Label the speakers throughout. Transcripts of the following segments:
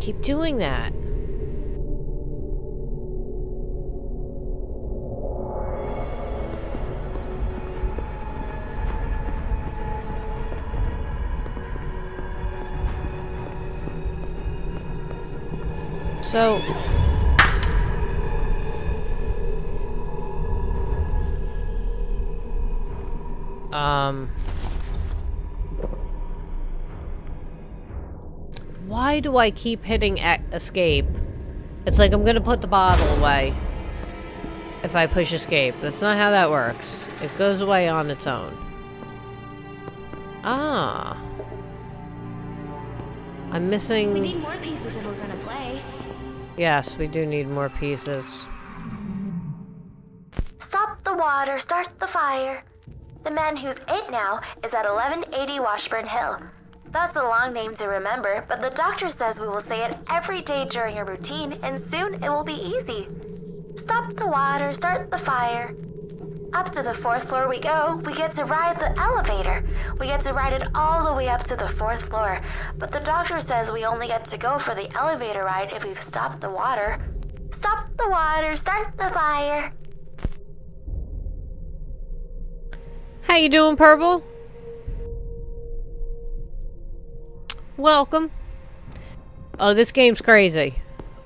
Speaker 1: Keep doing that. So... Um... Why do I keep hitting escape? It's like I'm gonna put the bottle away. If I push escape. That's not how that works. It goes away on its own. Ah. I'm missing...
Speaker 2: We need more pieces if we're gonna play.
Speaker 1: Yes, we do need more pieces.
Speaker 2: Stop the water, start the fire. The man who's it now is at 1180 Washburn Hill. That's a long name to remember, but the doctor says we will say it every day during a routine, and soon it will be easy. Stop the water, start the fire. Up to the fourth floor we go. We get to ride the elevator. We get to ride it all the way up to the fourth floor. But the doctor says we only get to go for the elevator ride if we've stopped the water. Stop the water, start the fire.
Speaker 1: How you doing, Purple? Welcome. Oh, this game's crazy.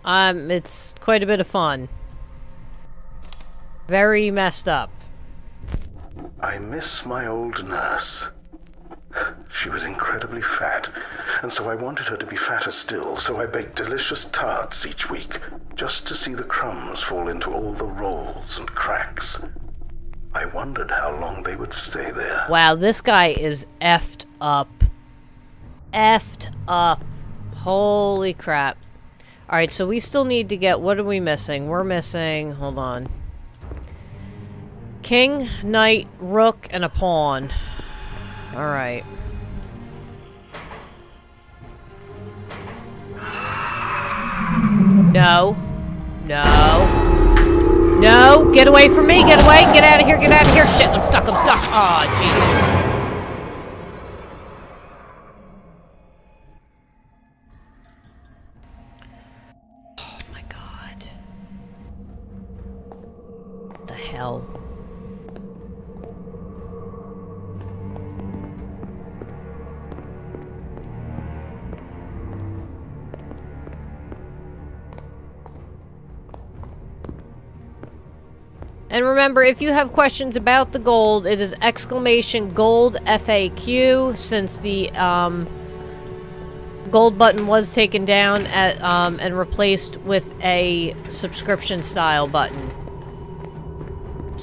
Speaker 1: Um, it's quite a bit of fun. Very messed up.
Speaker 3: I miss my old nurse. She was incredibly fat, and so I wanted her to be fatter still, so I baked delicious tarts each week, just to see the crumbs fall into all the rolls and cracks. I wondered how long they would stay there.
Speaker 1: Wow, this guy is effed up. Effed up. Holy crap. Alright, so we still need to get... What are we missing? We're missing... Hold on. King, knight, rook, and a pawn. Alright. No. No. No! Get away from me! Get away! Get out of here! Get out of here! Shit! I'm stuck! I'm stuck! Aw, oh, Jesus. Hell? And remember, if you have questions about the gold, it is exclamation gold FAQ since the um, gold button was taken down at, um, and replaced with a subscription style button.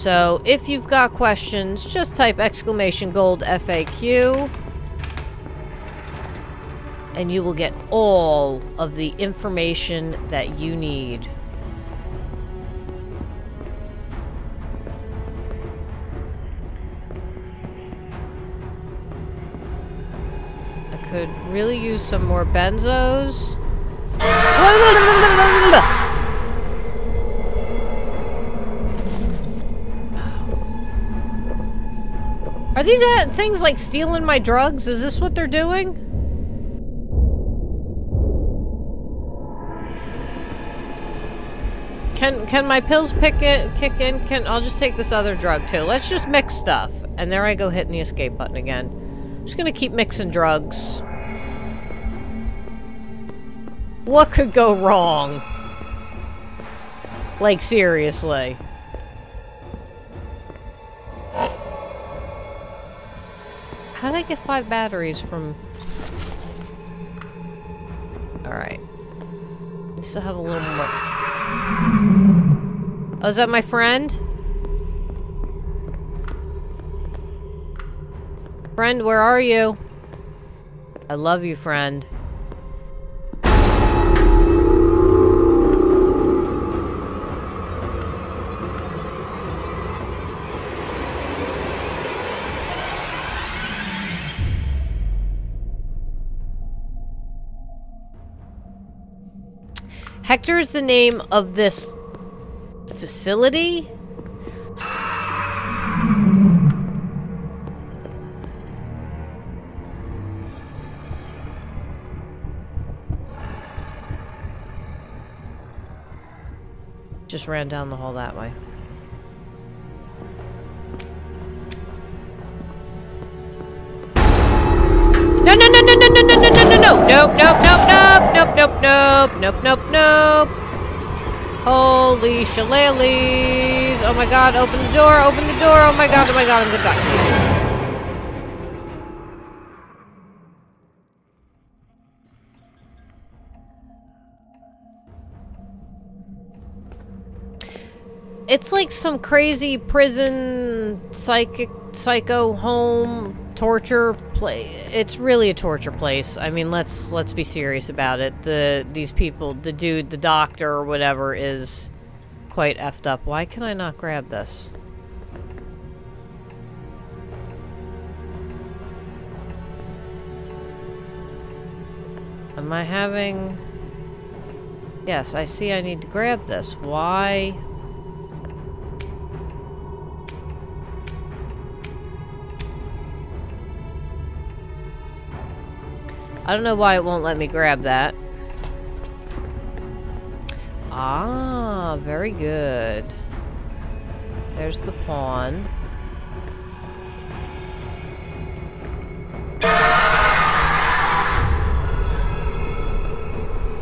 Speaker 1: So if you've got questions, just type exclamation gold FAQ and you will get all of the information that you need. I could really use some more benzos. Are these uh, things like stealing my drugs? Is this what they're doing? Can can my pills pick it kick in? Can I'll just take this other drug too. Let's just mix stuff. And there I go hitting the escape button again. I'm just gonna keep mixing drugs. What could go wrong? Like, seriously. How did I get five batteries from... Alright. I still have a little more... Oh, is that my friend? Friend, where are you? I love you, friend. Hektor is the name of this facility? Just ran down the hall that way. No, no, no, no, no, no, no, no, no, no, no, no, no, no nope, nope, nope, nope, nope, nope. Holy shillelaghs. Oh my god, open the door, open the door. Oh my god, oh my god, I'm gonna die. It's like some crazy prison psychic psycho home torture play. It's really a torture place. I mean, let's let's be serious about it. The these people, the dude, the doctor or whatever is quite effed up. Why can I not grab this? Am I having... Yes, I see I need to grab this. Why... I don't know why it won't let me grab that. Ah, very good. There's the pawn.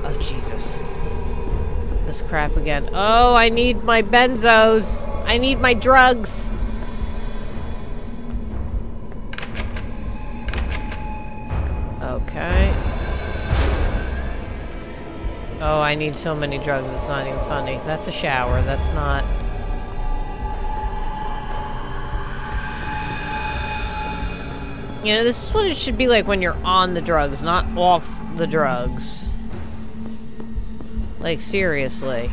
Speaker 1: Oh, Jesus. This crap again. Oh, I need my benzos. I need my drugs. I need so many drugs, it's not even funny. That's a shower, that's not... You know, this is what it should be like when you're on the drugs, not off the drugs. Like, seriously.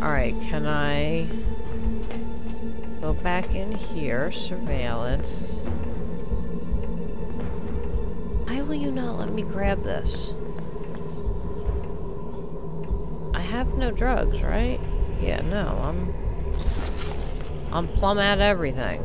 Speaker 1: Alright, can I... Go back in here, surveillance. Will you not let me grab this? I have no drugs, right? Yeah, no, I'm... I'm plumb at everything.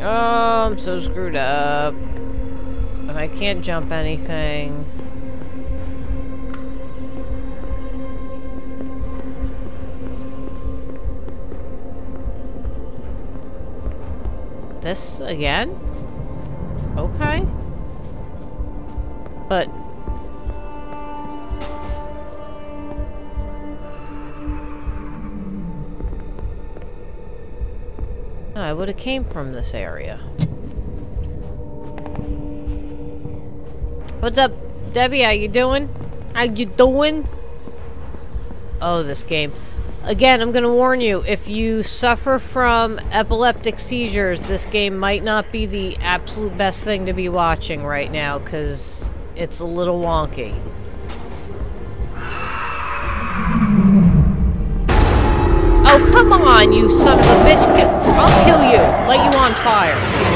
Speaker 1: Oh, I'm so screwed up. And I can't jump anything. This again? Okay. But... I would have came from this area. What's up, Debbie? How you doing? How you doing? Oh, this game. Again, I'm going to warn you, if you suffer from epileptic seizures, this game might not be the absolute best thing to be watching right now, because it's a little wonky. Oh, come on, you son of a bitch. I'll kill you. Light you on fire.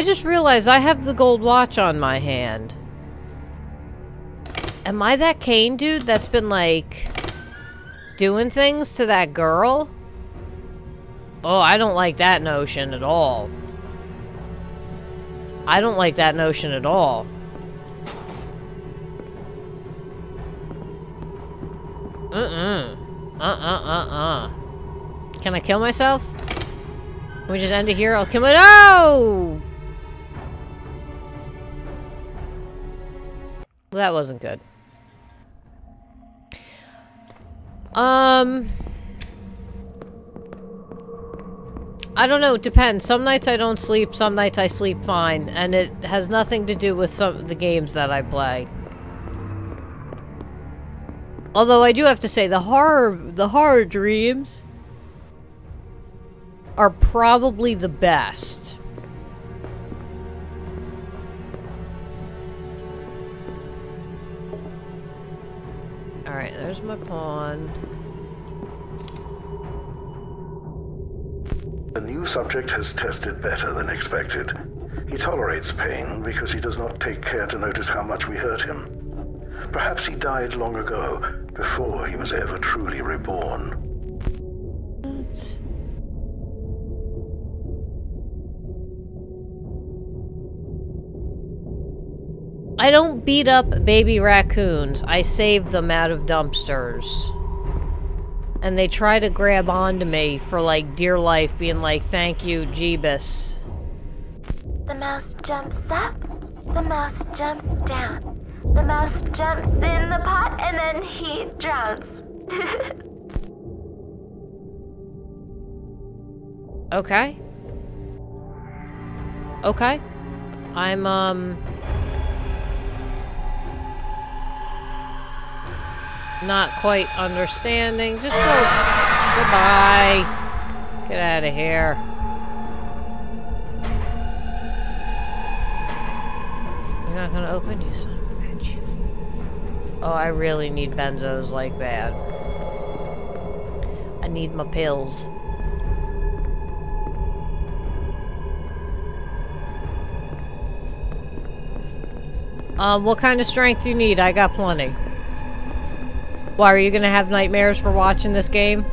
Speaker 1: I just realized I have the gold watch on my hand. Am I that Kane dude that's been, like, doing things to that girl? Oh, I don't like that notion at all. I don't like that notion at all. Uh-uh. Uh-uh-uh-uh. Can I kill myself? Can we just end it here? I'll kill it. Oh! That wasn't good. Um... I don't know, it depends. Some nights I don't sleep, some nights I sleep fine, and it has nothing to do with some the games that I play. Although I do have to say, the horror, the horror dreams are probably the best. There's my pawn.
Speaker 3: new subject has tested better than expected. He tolerates pain because he does not take care to notice how much we hurt him. Perhaps he died long ago, before he was ever truly reborn.
Speaker 1: I don't beat up baby raccoons. I save them out of dumpsters. And they try to grab onto me for like dear life, being like, thank you, Jeebus.
Speaker 2: The mouse jumps up, the mouse jumps down. The mouse jumps in the pot and then he drowns.
Speaker 1: okay. Okay. I'm, um... Not quite understanding. Just go. Goodbye. Get out of here. You're not gonna open, you son of a bitch. Oh, I really need benzos like bad. I need my pills. Um, what kind of strength you need? I got plenty. Why, are you gonna have nightmares for watching this game?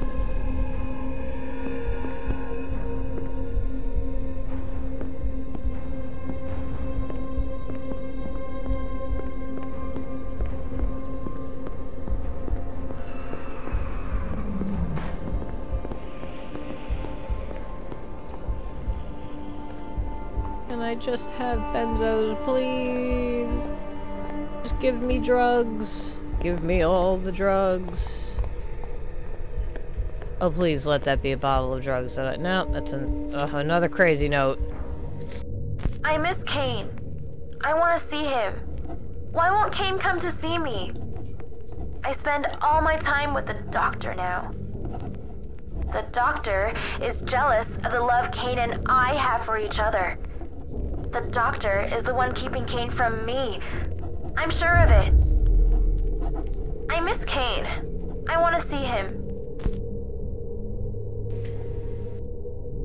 Speaker 1: Can I just have benzos, please? Just give me drugs. Give me all the drugs. Oh, please let that be a bottle of drugs. No, that's an, uh, another crazy note.
Speaker 2: I miss Kane. I want to see him. Why won't Kane come to see me? I spend all my time with the doctor now. The doctor is jealous of the love Kane and I have for each other. The doctor is the one keeping Kane from me. I'm sure of it. Miss Kane. I want to see him.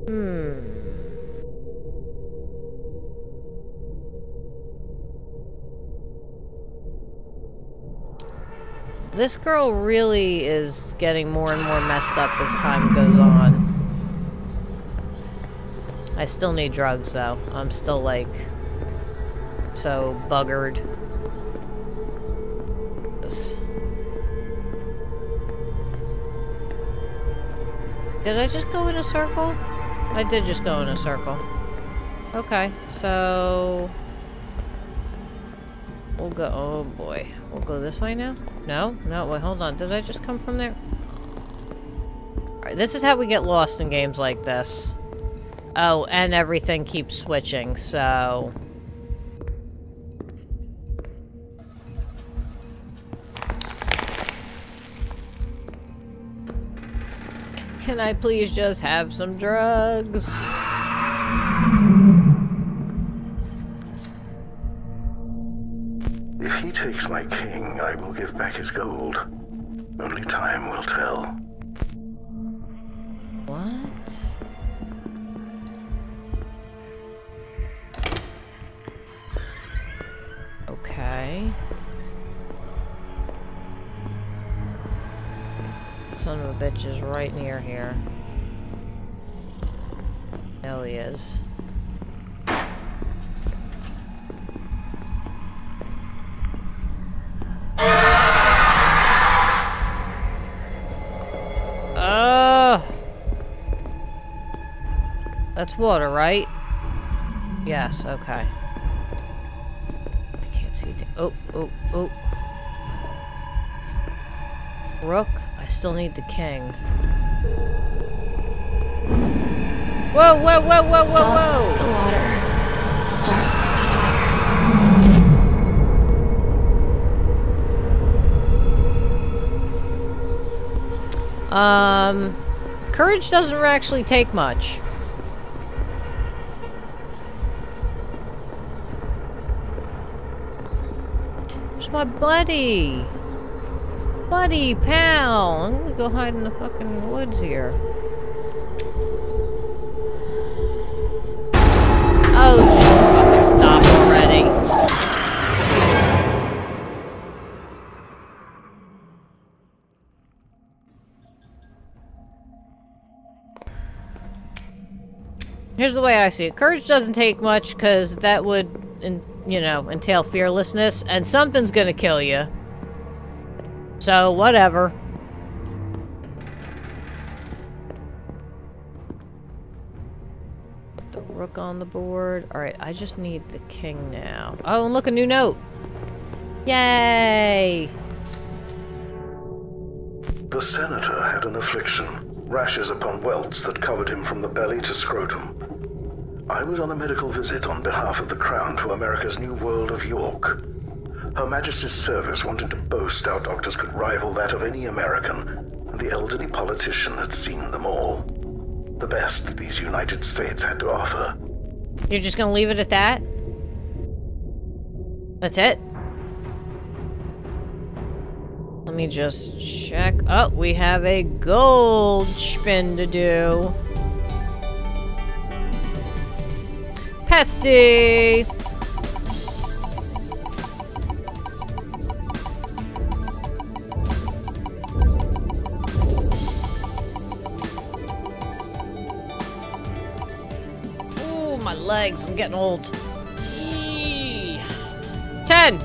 Speaker 1: Hmm. This girl really is getting more and more messed up as time goes on. I still need drugs, though. I'm still, like, so buggered. This. Did I just go in a circle? I did just go in a circle. Okay, so... We'll go... Oh, boy. We'll go this way now? No? No, wait, hold on. Did I just come from there? Alright, this is how we get lost in games like this. Oh, and everything keeps switching, so... Can I please just have some drugs?
Speaker 3: If he takes my king, I will give back his gold. Only time will tell.
Speaker 1: What? Okay. Son of a bitch is right near here. No, he is. Uh, that's water, right? Yes, okay. I can't see it. Oh, oh, oh. Rook, still need the king. Whoa, whoa, whoa, whoa,
Speaker 4: Stop
Speaker 1: whoa,
Speaker 4: the water. Start the fire.
Speaker 1: Um, courage doesn't actually take much. Where's my buddy? Buddy, pal, I'm gonna go hide in the fucking woods here. Oh, just fucking stop already. Here's the way I see it. Courage doesn't take much, because that would, you know, entail fearlessness, and something's gonna kill you. So, whatever. The rook on the board. Alright, I just need the king now. Oh, and look, a new note! Yay!
Speaker 3: The senator had an affliction, rashes upon welts that covered him from the belly to scrotum. I was on a medical visit on behalf of the Crown to America's new world of York. Her Majesty's service wanted to boast our doctors could rival that of any American, and the elderly politician had seen them all. The best these United States had to offer.
Speaker 1: You're just gonna leave it at that? That's it? Let me just check. Oh, we have a gold spin to do. Pesty! Legs. I'm getting old. Eee. Ten!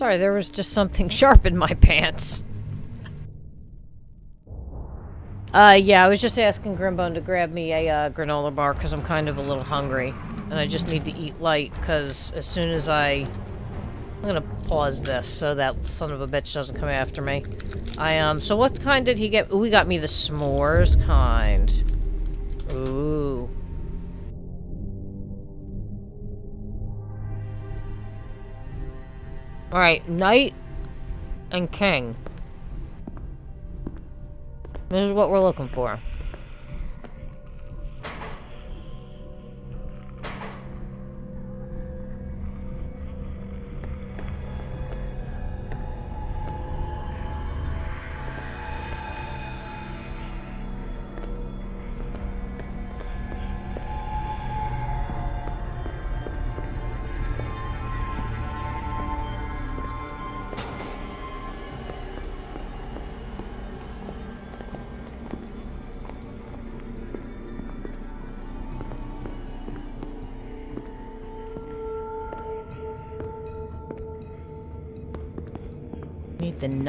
Speaker 1: Sorry, there was just something sharp in my pants. Uh, yeah, I was just asking Grimbone to grab me a uh, granola bar because I'm kind of a little hungry. And I just need to eat light because as soon as I... I'm gonna pause this so that son of a bitch doesn't come after me. I, um, so what kind did he get? Ooh, he got me the s'mores kind. Ooh. Alright, knight and king. This is what we're looking for.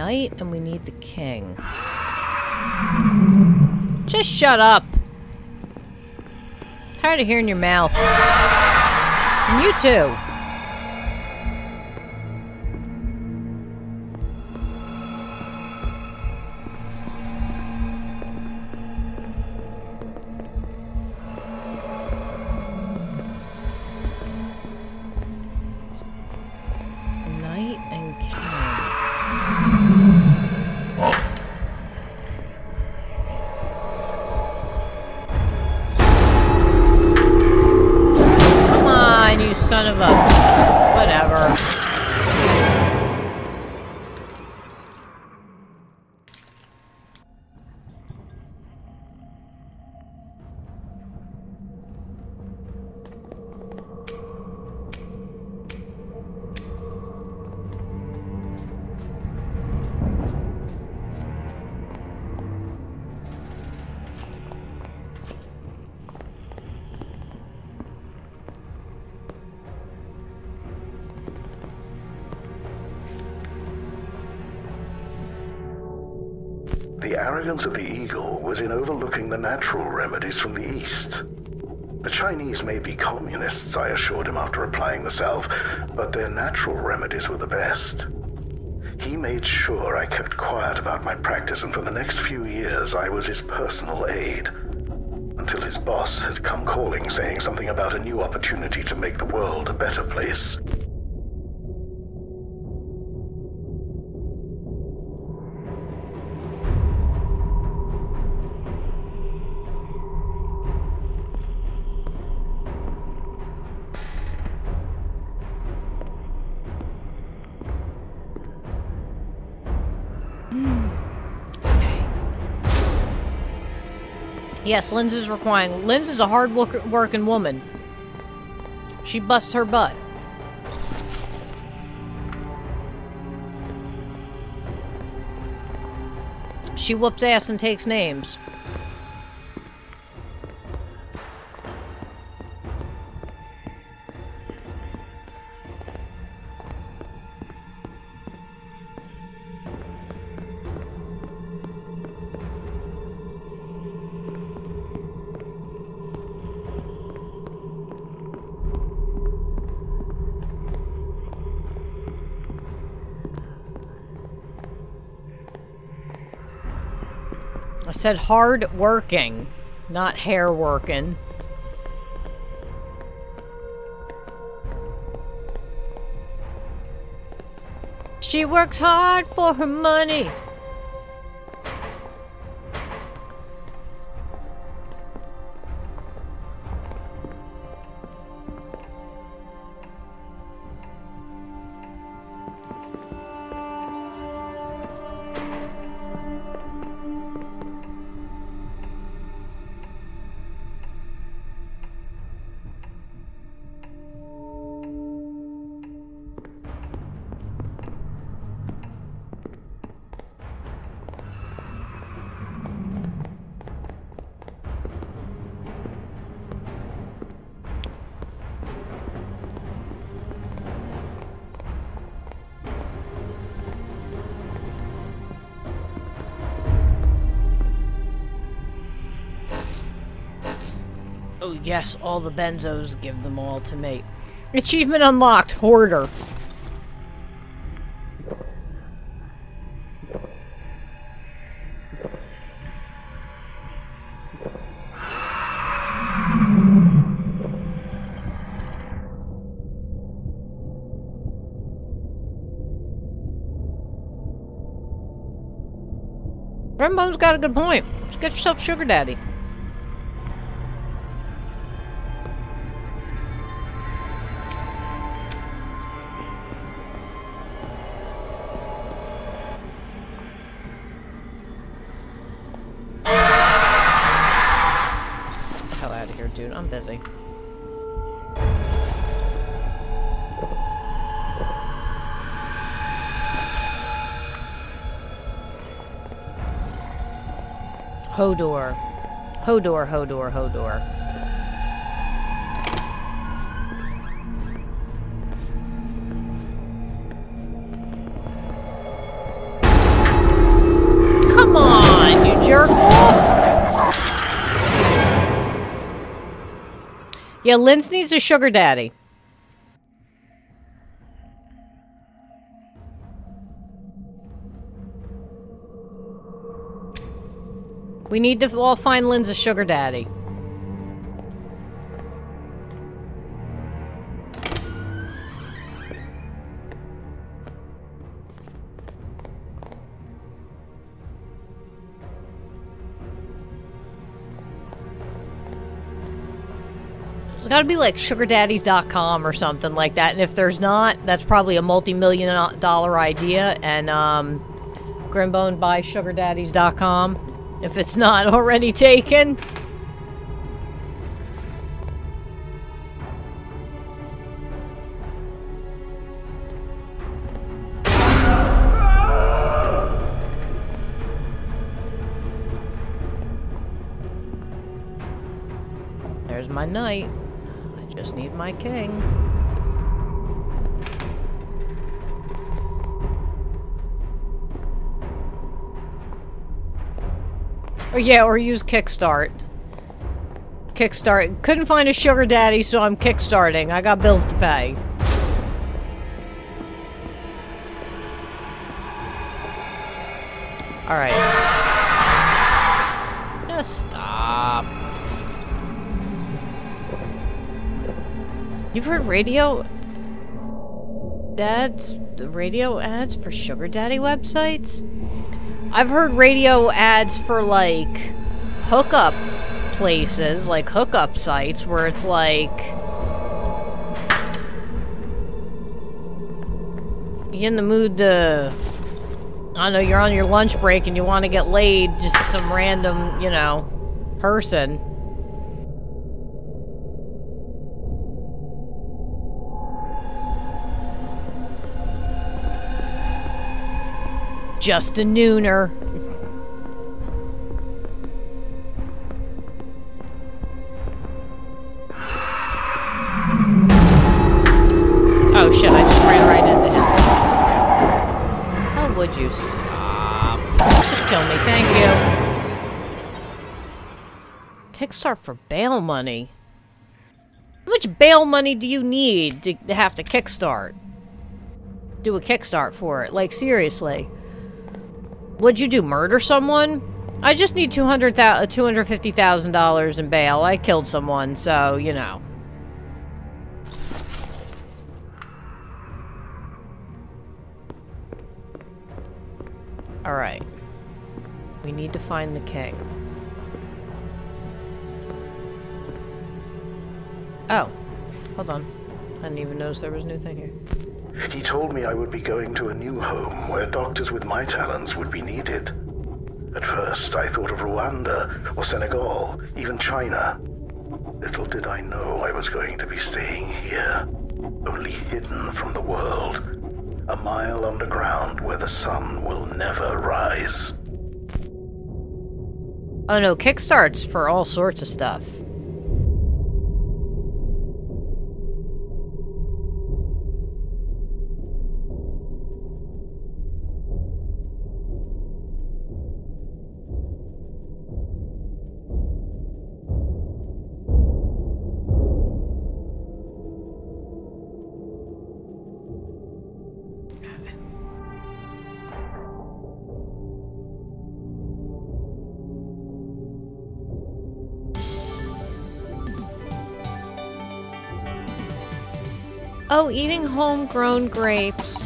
Speaker 1: Knight and we need the king. Just shut up. Tired of hearing your mouth. And you too.
Speaker 3: May be communists, I assured him after applying the salve, but their natural remedies were the best. He made sure I kept quiet about my practice, and for the next few years I was his personal aide. Until his boss had come calling, saying something about a new opportunity to make the world a better place.
Speaker 1: Yes, Linz is requiring. Linz is a hard work working woman. She busts her butt. She whoops ass and takes names. I said hard working, not hair working. She works hard for her money. Yes, all the benzos, give them all to me. Achievement unlocked, Hoarder. Rembo's got a good point. Just get yourself sugar daddy. Hodor. Hodor, Hodor, Hodor. Come on, you jerk off! Yeah, Linz needs a sugar daddy. We need to all find Linz a sugar daddy. Gotta be like sugardaddies.com or something like that. And if there's not, that's probably a multi-million dollar idea. And um, Grimbone buy sugardaddies.com if it's not already taken. There's my knight. I just need my king. Or yeah, or use Kickstart. Kickstart. Couldn't find a sugar daddy, so I'm kickstarting. I got bills to pay. Alright. Just stop. You've heard radio ads, radio ads for sugar daddy websites? I've heard radio ads for like hookup places, like hookup sites where it's like you in the mood to I don't know, you're on your lunch break and you want to get laid, just some random, you know, person. Just a nooner. Oh shit, I just ran right into him. How would you stop? Just kill me, thank you. Kickstart for bail money. How much bail money do you need to have to kickstart? Do a kickstart for it. Like, seriously. What'd you do, murder someone? I just need $250,000 uh, in bail. I killed someone, so, you know. Alright. We need to find the king. Oh. Hold on. I didn't even notice there was a new thing here.
Speaker 3: He told me I would be going to a new home where doctors with my talents would be needed. At first, I thought of Rwanda or Senegal, even China. Little did I know I was going to be staying here, only hidden from the world, a mile underground where the sun will never rise.
Speaker 1: Oh no, Kickstart's for all sorts of stuff. Oh, eating homegrown grapes.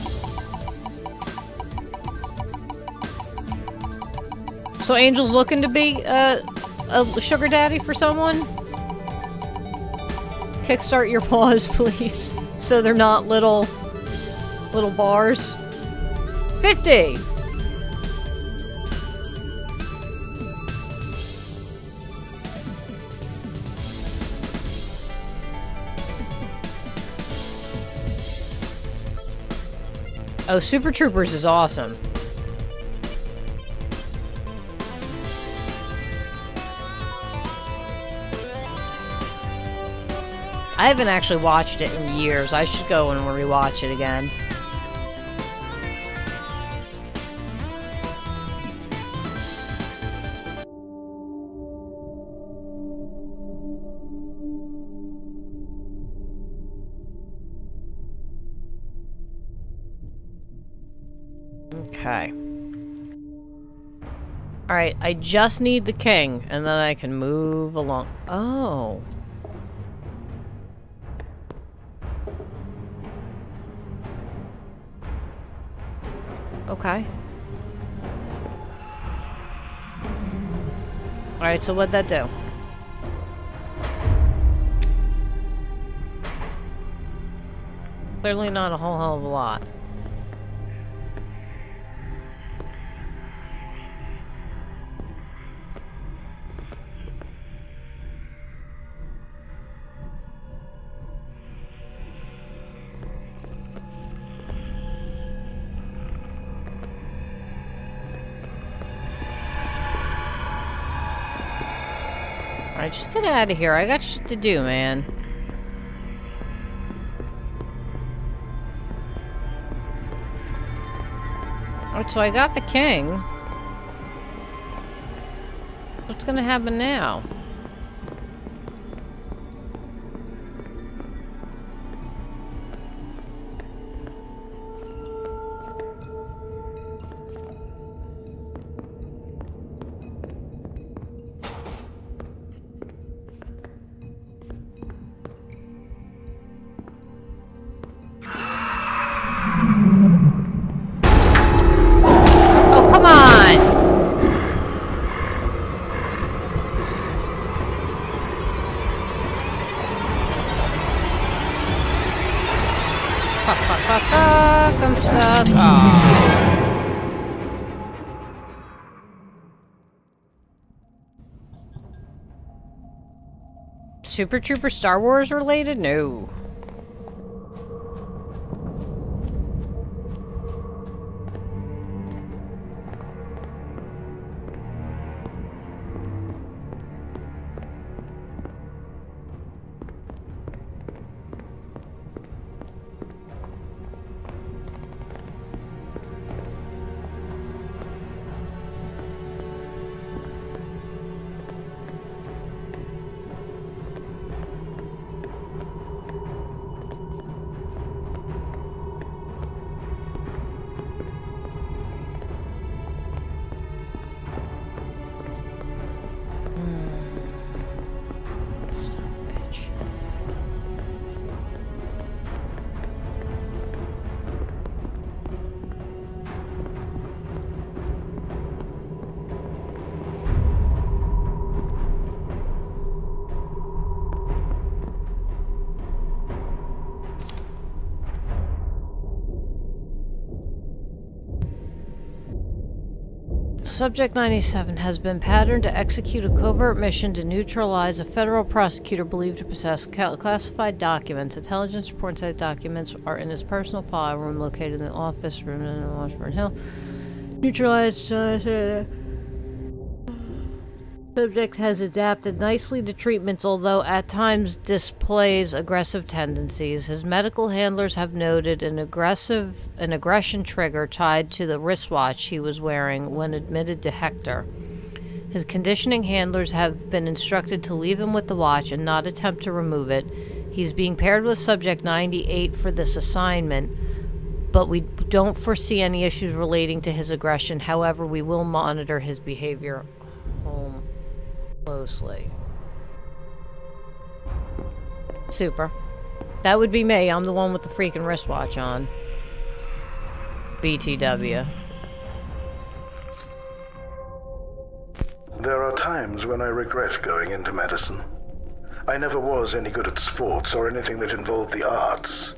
Speaker 1: So Angel's looking to be uh, a sugar daddy for someone? Kickstart your paws, please. So they're not little, little bars. 50! Oh, Super Troopers is awesome. I haven't actually watched it in years. I should go and rewatch it again. I just need the king, and then I can move along. Oh. Okay. Alright, so what'd that do? Clearly not a whole hell of a lot. Just get out of here. I got shit to do, man. Alright, so I got the king. What's gonna happen now? Super Trooper Star Wars related? No. Subject 97 has been patterned to execute a covert mission to neutralize a federal prosecutor believed to possess classified documents. Intelligence reports that documents are in his personal file room located in the office room in Washburn Hill. Neutralized. Uh, Subject has adapted nicely to treatments, although at times displays aggressive tendencies. His medical handlers have noted an aggressive an aggression trigger tied to the wristwatch he was wearing when admitted to Hektor. His conditioning handlers have been instructed to leave him with the watch and not attempt to remove it. He's being paired with Subject 98 for this assignment, but we don't foresee any issues relating to his aggression. However, we will monitor his behavior home closely. Super. That would be me. I'm the one with the freaking wristwatch on. BTW.
Speaker 3: There are times when I regret going into medicine. I never was any good at sports or anything that involved the arts.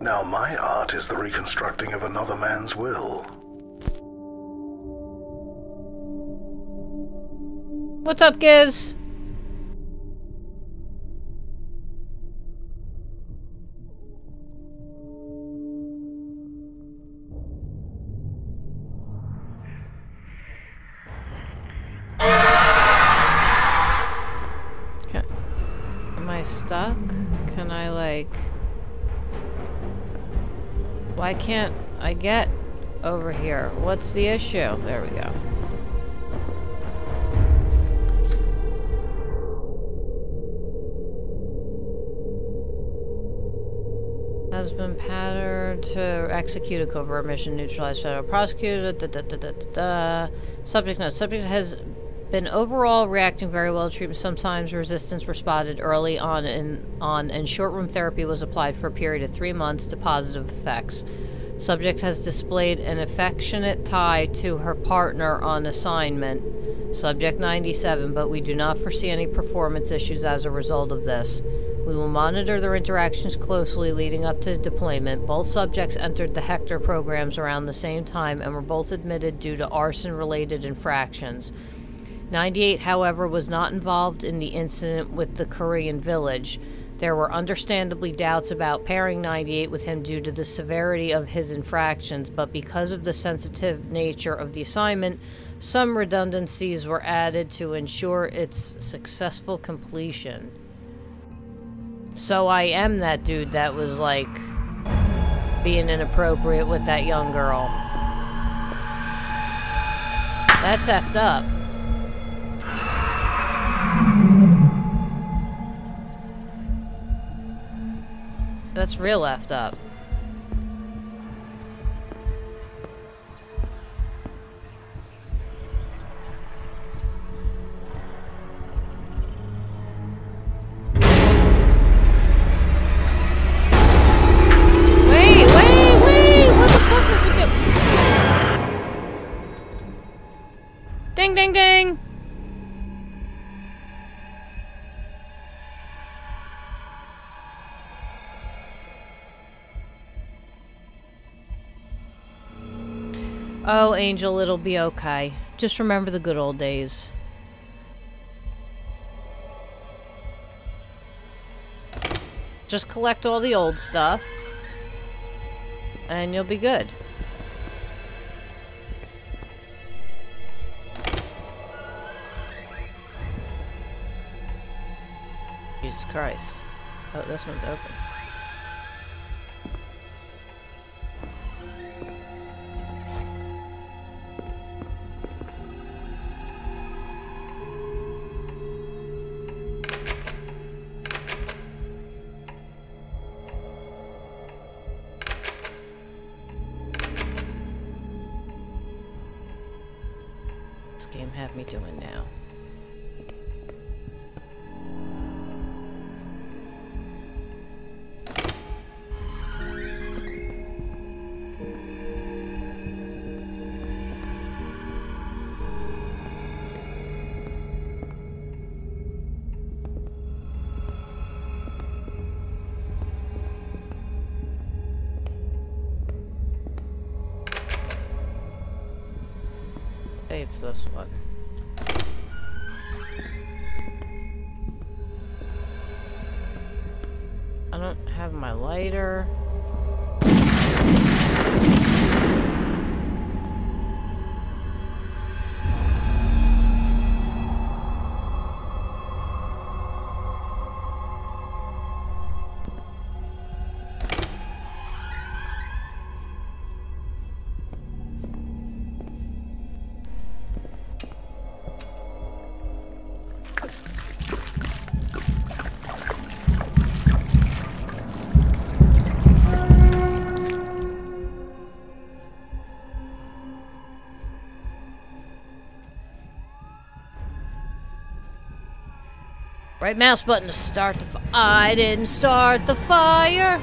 Speaker 3: Now my art is the reconstructing of another man's will.
Speaker 1: What's up, Giz? Am I stuck? Can I, like... Why can't I get over here? What's the issue? There we go. Patterned to execute a covert mission, neutralize federal prosecutor. Da, da, da. Subject note: Subject has been overall reacting very well to treatment. Sometimes resistance were spotted early on, in, on, and short room therapy was applied for a period of three months to positive effects. Subject has displayed an affectionate tie to her partner on assignment. Subject 97, but we do not foresee any performance issues as a result of this. We will monitor their interactions closely leading up to deployment. Both subjects entered the Hektor programs around the same time and were both admitted due to arson related infractions. 98, however, was not involved in the incident with the Korean village. There were understandably doubts about pairing 98 with him due to the severity of his infractions, but because of the sensitive nature of the assignment, some redundancies were added to ensure its successful completion. So I am that dude that was, like, being inappropriate with that young girl. That's effed up. That's real effed up. Ding, ding! Oh, Angel, it'll be okay. Just remember the good old days. Just collect all the old stuff. And you'll be good. This one's open. It's this one. I don't have my lighter. Right mouse button to start the I didn't start the fire.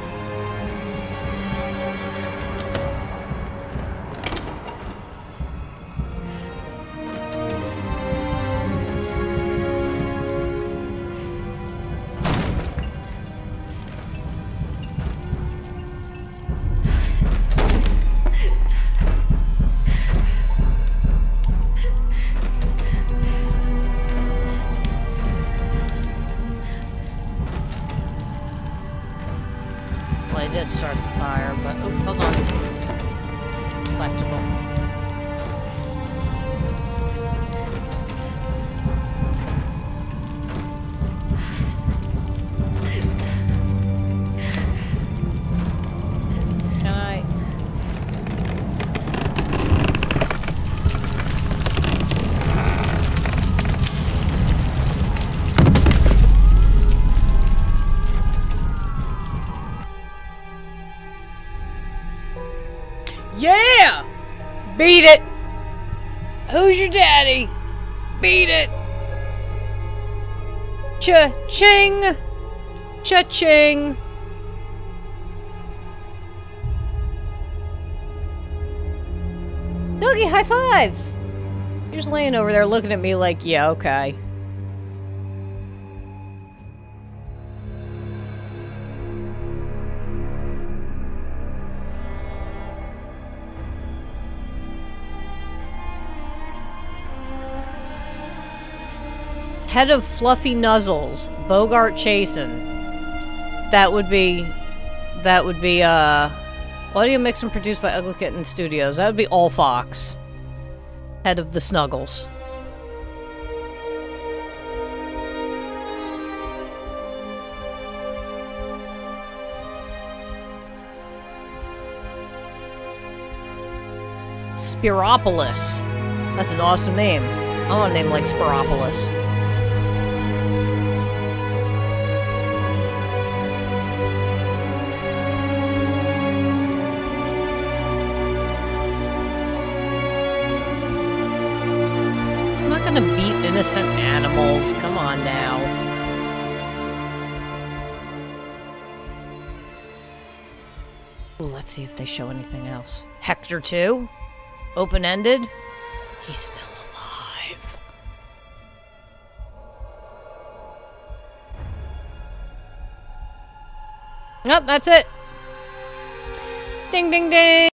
Speaker 1: Who's your daddy? Beat it! Cha-ching! Cha-ching! Doggy, high five! You're just laying over there looking at me like, yeah, okay. Head of Fluffy Nuzzles, Bogart Chasen. That would be, that would be, uh, audio mixed and produced by Ugly Kitten Studios. That would be All Fox. Head of the Snuggles. Spiropolis. That's an awesome name. I want a name like Spiropolis. On now. Ooh, let's see if they show anything else. Hektor 2? Open-ended? He's still alive. Nope, that's it. Ding, ding, ding.